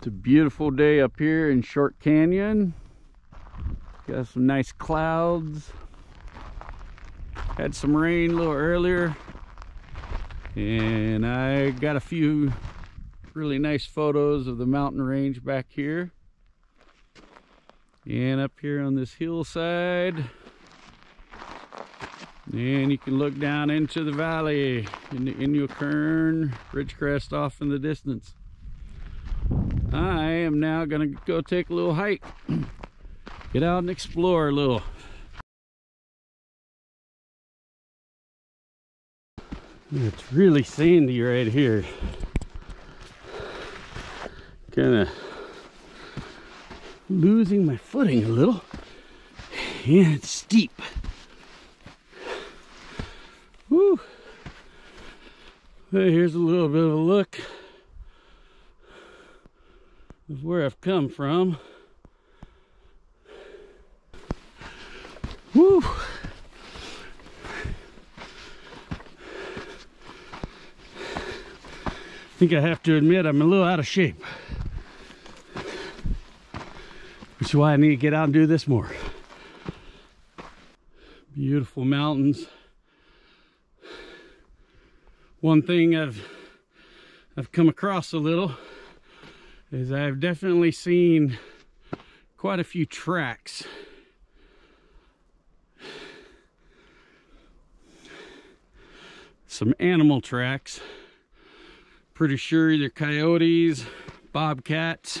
It's a beautiful day up here in Short Canyon. Got some nice clouds. Had some rain a little earlier. And I got a few really nice photos of the mountain range back here. And up here on this hillside. And you can look down into the valley in the Inyokern Ridgecrest off in the distance. I am now gonna go take a little hike. Get out and explore a little. It's really sandy right here. Kind of losing my footing a little. And it's steep. Woo. Here's a little bit of a look of where I've come from. Woo. I think I have to admit I'm a little out of shape. Which is why I need to get out and do this more. Beautiful mountains. One thing I've I've come across a little is I've definitely seen quite a few tracks. Some animal tracks. Pretty sure they're coyotes bobcats